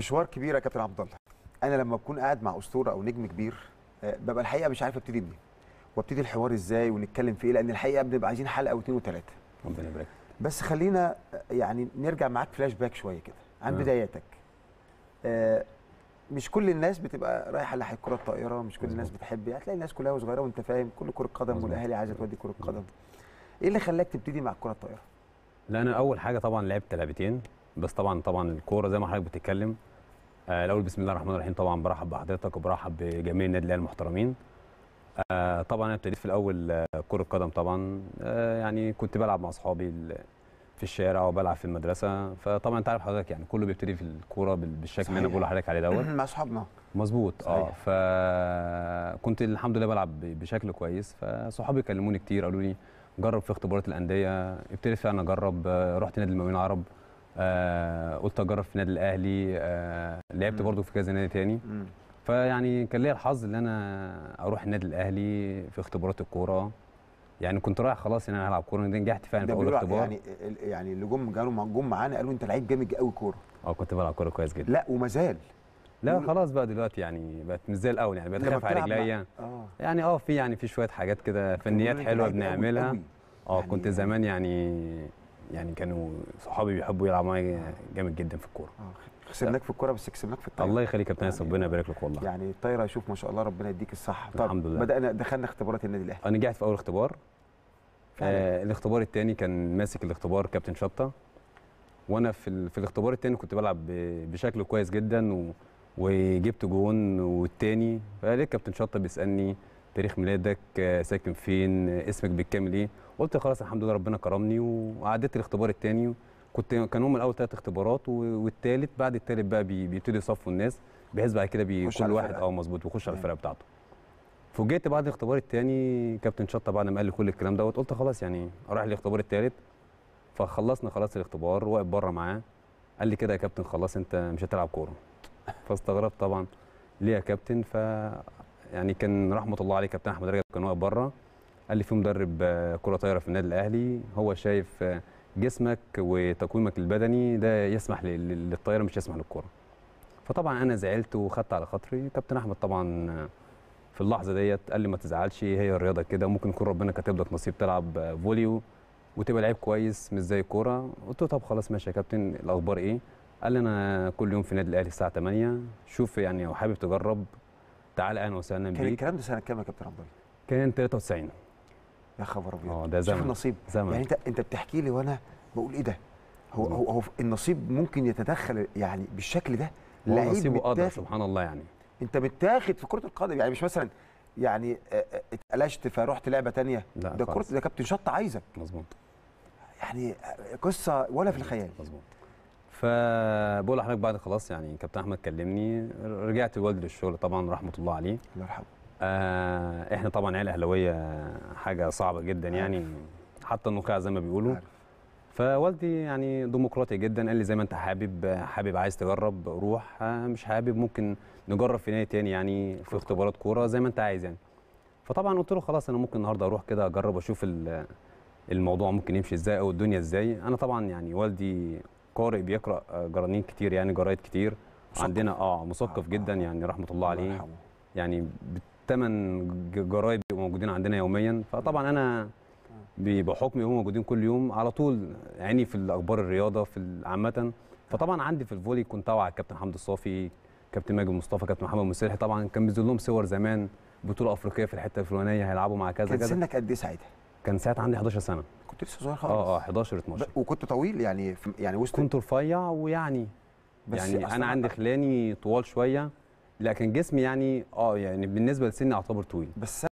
مشوار كبير يا كابتن عبد الله. أنا لما بكون قاعد مع أسطورة أو نجم كبير آه، ببقى الحقيقة مش عارف أبتدي منين. وأبتدي الحوار إزاي ونتكلم في إيه لأن الحقيقة بنبقى عايزين حلقة واثنين وثلاثه ربنا يبارك. بس خلينا آه، يعني نرجع معاك فلاش باك شوية كده عن آه. بداياتك. آه، مش كل الناس بتبقى رايحة ناحية كرة الطائرة مش كل الناس. بتحب هتلاقي الناس كلها صغيره وأنت فاهم كل كرة قدم. والاهالي عايزه تودي كرة قدم. إيه اللي خلاك تبتدي مع الكره الطائرة؟ لا أنا أول حاجة طبعا لعبت لعبتين بس طبعا طبعا الكورة زي ما حضرتك بتتكلم الأول بسم الله الرحمن الرحيم طبعا برحب بحضرتك وبرحب بجميع النادي الأهلي المحترمين. آه طبعا أنا ابتديت في الأول آه، كرة قدم طبعا آه يعني كنت بلعب مع أصحابي في الشارع وبلعب في المدرسة. فطبعا أنت عارف حضرتك يعني كله بيبتدي في الكورة بال- بالشكل اللي أنا. بقول لحضرتك عليه دوت. مع أصحابنا. مظبوط. آه. فكنت الحمد لله بلعب بشكل كويس. فصحابي كلموني كتير قالوا لي جرب في اختبارات الأندية ابتديت فعلا أجرب. آه، رحت نادي المقاولين العرب. آه قلت أجرب في النادي الأهلي آه لعبت. برضو في كذا نادي تاني. مم. فيعني كان ليا الحظ إن أنا أروح النادي الأهلي في اختبارات الكورة. يعني كنت رايح خلاص إن أنا هلعب كورة نجحت فعلا في أول اختبار. يعني يعني اللي جم قالوا مع- جم معانا قالوا أنت لعيب جامد قوي كورة. آه كنت بلعب كورة كويس جدا. لا وما زال. لا خلاص بقى دلوقتي يعني بقت مش زي الأول يعني بقت خايف على رجليا. آه. يعني آه في يعني في شوية حاجات كده فنيات حلوة بنعملها. آه يعني- كنت زمان يعني يعني كانوا صحابي بيحبوا يلعبوا معايا جامد جدا في الكورة آه خسرناك في الكورة بس كسبناك في الطايرة الله يخليك يا كابتن يعني- ربنا يبارك لك والله يعني الطايرة شوف ما شاء الله ربنا يديك الصحة طب الحمد لله. بدأنا دخلنا اختبارات النادي الأهلي أنا نجحت في أول اختبار. آه الاختبار الثاني كان ماسك الاختبار كابتن شطة وأنا في. في الاختبار الثاني كنت بلعب. بشكل كويس جدا و... وجبت جون والتاني فلقيت كابتن شطة بيسألني تاريخ ميلادك آه، ساكن فين آه، اسمك بالكامل إيه؟ قلت خلاص الحمد لله ربنا كرمني وعديت الاختبار الثاني كنت كان هم الأول ثلاث اختبارات والثالث بعد الثالث بقى بي... بيبتدوا يصفوا الناس بحيث بعد كده كل واحد. آه مظبوط بيخش على. الفرقة بتاعته. فوجئت بعد الاختبار الثاني كابتن شطة بعد ما قال لي كل الكلام دوت قلت خلاص يعني أروح الاختبار الثالث فخلصنا خلاص الاختبار واقف بره معاه. قال لي كده يا كابتن خلاص انت مش هتلعب كورة. فاستغربت طبعا ليه يا كابتن؟ ف يعني كان رحمة الله عليه كابتن أحمد رجب كان واقف بره قال لي في مدرب آه، كرة طايرة في النادي الأهلي هو شايف آه، جسمك وتقويمك البدني ده يسمح لل- للطايرة مش يسمح للكورة. فطبعا أنا زعلت وخدت على خاطري. كابتن أحمد طبعا آه، في اللحظة ديت قال لي ما تزعلش هي الرياضة كده ممكن يكون ربنا كاتب لك نصيب تلعب فوليو وتبقى لعيب كويس مش زي الكورة. قلت له طب خلاص ماشي يا كابتن الأخبار إيه؟ قال لي أنا كل يوم في النادي الأهلي الساعة 8 شوف يعني لو حابب تجرب تعال أهلا وسهلا كان بيك. الكلام ده سنة كام يا كابتن عبد الله؟ كان 93 يا خبر أبيض. آه ده شوف زمن. النصيب. زمن. يعني انت أنت بتحكي لي وأنا بقول إيه ده؟ هو هو, هو النصيب ممكن يتدخل يعني بالشكل ده؟ لعيب نصيبه قدر سبحان الله يعني. أنت متاخد في كرة القدم. يعني مش مثلا يعني آه، آه، اتقلشت فرحت لعبة تانية. لا ده كره. ده كابتن شط عايزك. مظبوط. يعني آه، قصة ولا في الخيال. مظبوط. فبقول لحضرتك بعد خلاص يعني كابتن أحمد كلمني رجعت لوالدي للشغل طبعا رحمة الله عليه. الله يرحمه. آه إحنا طبعا عيله أهلاوية حاجة صعبة جدا يعني حتى النخاع زي ما بيقولوا. فوالدي يعني ديمقراطي جدا قال لي زي ما أنت حابب حابب عايز تجرب روح. آه، مش حابب ممكن نجرب في نادي تاني يعني في اختبارات كورة زي ما أنت عايز يعني. فطبعا قلت له خلاص أنا ممكن النهارده أروح كده أجرب أشوف ال- الموضوع ممكن يمشي إزاي أو الدنيا إزاي. أنا طبعا يعني والدي قارئ بيقرأ آه، جرانين كتير يعني جرايد كتير مثقف. عندنا آه مثقف آه، جدا آه. يعني رحمة الله عليه يرحمه. يعني بالثمان جرايد بيبقوا موجودين عندنا يوميا فطبعا أنا ب- بحكم هم موجودين كل يوم على طول عيني في الأخبار الرياضة في عامة فطبعا عندي في الفولي كنت أوعى الكابتن حمدي الصافي كابتن ماجد مصطفى كابتن محمد مسلحي طبعا كان بينزل لهم صور زمان بطولة أفريقية في الحتة الفلانية هيلعبوا مع كذا كان كذا سنك قد إيه ساعتها؟ كان ساعتها عندي 11 سنة. كنت لسه صغير خالص. آه آه 11 12 ب- وكنت طويل يعني يعني وسط كنت رفيع ويعني. بس يعني أنا عندي خلاني طوال شوية لكن جسمي يعني آه يعني بالنسبة لسني أعتبر طويل. بس